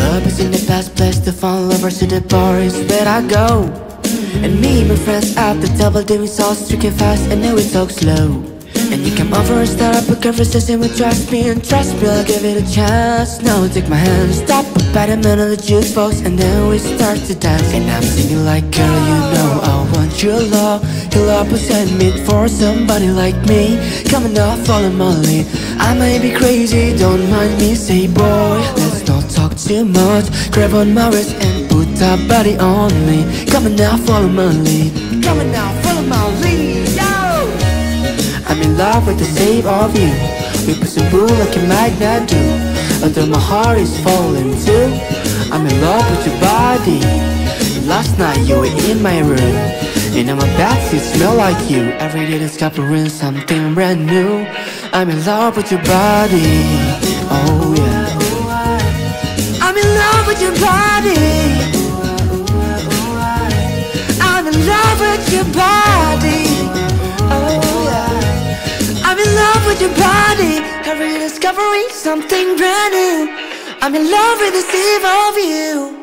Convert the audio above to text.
club is in the best place to find lovers to the bar is where I go. And me and my friends at the table doing sauce drinking fast and then we talk slow. And you come over and start up a conversation with trust me And trust me, I'll give it a chance. Now take my hand, stop by the man of the jukebox And then we start to dance. And I'm singing like, girl, you know I want your love. Your love was handmade for somebody like me. Come on now, follow my lead I may be crazy, don't mind me Say boy, too much. Grab on my wrist and put that body on me. Come on now, follow my lead. Come on now, follow my lead yo! I'm in love with the shape of you. We push and pull like a magnet do. Although my heart is falling too. I'm in love with your body. Last night you were in my room. And on my backseat smell like you. Every day discovering something brand new. I'm in love with your body. Oh yeah love your body. Oh, with your body. Every discovering something brand new. I'm in love with the shape of you